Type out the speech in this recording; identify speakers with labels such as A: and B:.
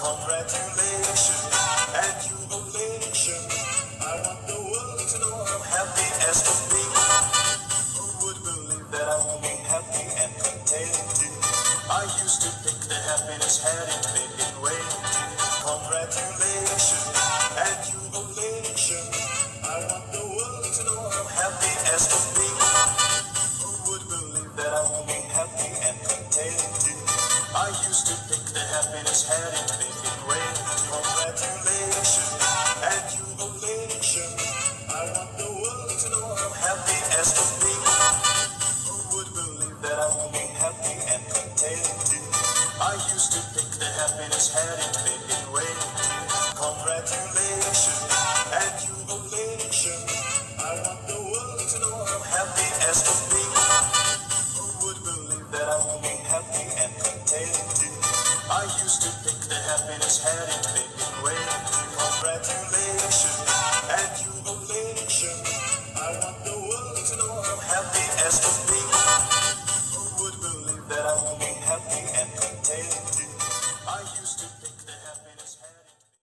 A: Congratulations. I want the world to know how happy as can be. Who would believe that I happy and contented? I used to think that happiness had its used to think that happiness had its been waiting. Congratulations and jubilation. I want the world to know how happy as can be. Who would believe that I will be happy and contented? I used to think that happiness had its been waiting. Congratulations and jubilation. I want the world to know I'm happy as can be. used to think that happiness had it big way. Congratulations and jubilation. I want the world to know I'm happy as can be. Who would believe that I could be happy and contented? I used to